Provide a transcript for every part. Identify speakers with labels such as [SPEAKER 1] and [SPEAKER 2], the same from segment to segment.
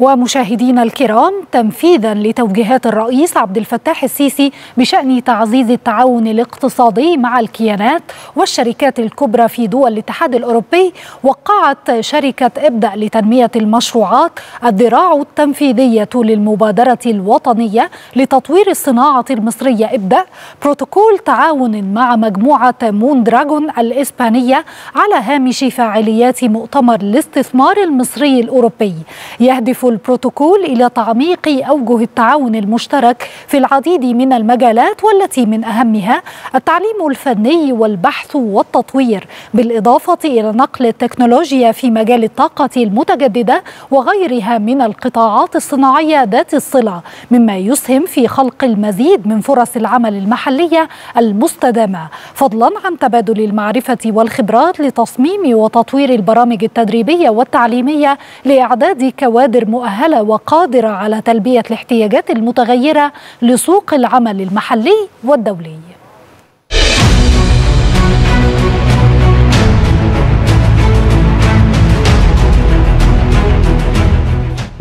[SPEAKER 1] ومشاهدينا الكرام تنفيذا لتوجيهات الرئيس عبد الفتاح السيسي بشأن تعزيز التعاون الاقتصادي مع الكيانات والشركات الكبرى في دول الاتحاد الأوروبي وقعت شركة ابدا لتنمية المشروعات الذراع التنفيذية للمبادرة الوطنية لتطوير الصناعة المصرية ابدا بروتوكول تعاون مع مجموعة مون دراجون الإسبانية على هامش فاعليات مؤتمر الاستثمار المصري الأوروبي. يهدف البروتوكول إلى تعميق أوجه التعاون المشترك في العديد من المجالات والتي من أهمها التعليم الفني والبحث والتطوير بالإضافة إلى نقل التكنولوجيا في مجال الطاقة المتجددة وغيرها من القطاعات الصناعية ذات الصلة مما يسهم في خلق المزيد من فرص العمل المحلية المستدامة. فضلا عن تبادل المعرفة والخبرات لتصميم وتطوير البرامج التدريبية والتعليمية لإعداد كوادر مؤهلة وقادرة على تلبية الاحتياجات المتغيرة لسوق العمل المحلي والدولي.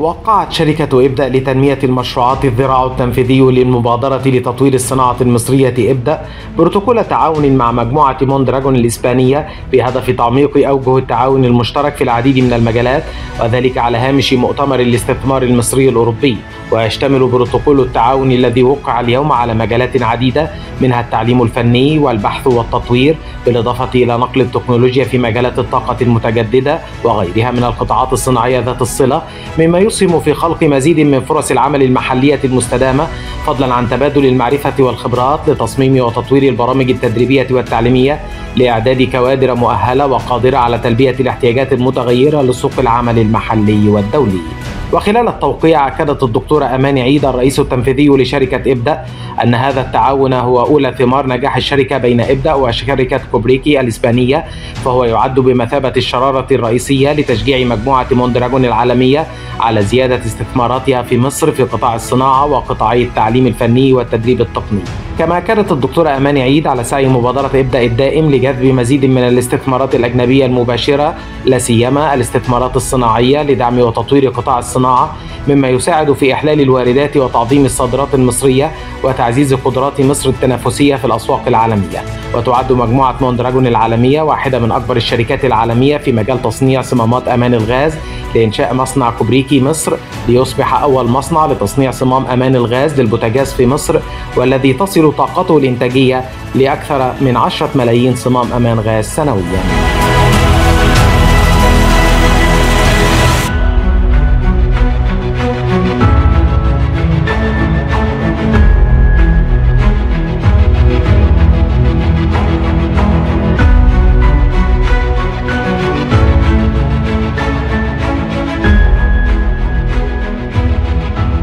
[SPEAKER 2] وقعت شركة إبدأ لتنمية المشروعات الذراع التنفيذي للمبادرة لتطوير الصناعة المصرية إبدأ بروتوكول تعاون مع مجموعة موندراجون الإسبانية بهدف تعميق أوجه التعاون المشترك في العديد من المجالات وذلك على هامش مؤتمر الاستثمار المصري الأوروبي. ويشتمل بروتوكول التعاون الذي وقع اليوم على مجالات عديدة منها التعليم الفني والبحث والتطوير بالإضافة إلى نقل التكنولوجيا في مجالات الطاقة المتجددة وغيرها من القطاعات الصناعية ذات الصلة مما يسهم في خلق مزيد من فرص العمل المحلية المستدامة فضلا عن تبادل المعرفة والخبرات لتصميم وتطوير البرامج التدريبية والتعليمية لإعداد كوادر مؤهلة وقادرة على تلبية الاحتياجات المتغيرة لسوق العمل المحلي والدولي. وخلال التوقيع أكدت الدكتورة أماني عيد الرئيس التنفيذي لشركة إبدأ أن هذا التعاون هو أولى ثمار نجاح الشركة بين إبدأ وشركة كوبريكي الإسبانية فهو يعد بمثابة الشرارة الرئيسية لتشجيع مجموعة موندراجون العالمية على زيادة استثماراتها في مصر في قطاع الصناعة وقطاعي التعليم الفني والتدريب التقني. كما أكدت الدكتورة أماني عيد على سعي مبادرة إبدأ الدائم لجذب مزيد من الاستثمارات الأجنبية المباشرة لا سيما الاستثمارات الصناعية لدعم وتطوير قطاع الصناعة مما يساعد في إحلال الواردات وتعظيم الصادرات المصرية وتعزيز قدرات مصر التنافسية في الأسواق العالمية. وتعد مجموعة موندراجون العالمية واحدة من أكبر الشركات العالمية في مجال تصنيع صمامات أمان الغاز لإنشاء مصنع كوبريكي مصر ليصبح أول مصنع لتصنيع صمام أمان الغاز للبوتاجاز في مصر والذي تصل طاقته الإنتاجية لأكثر من 10 ملايين صمام أمان غاز سنوياً.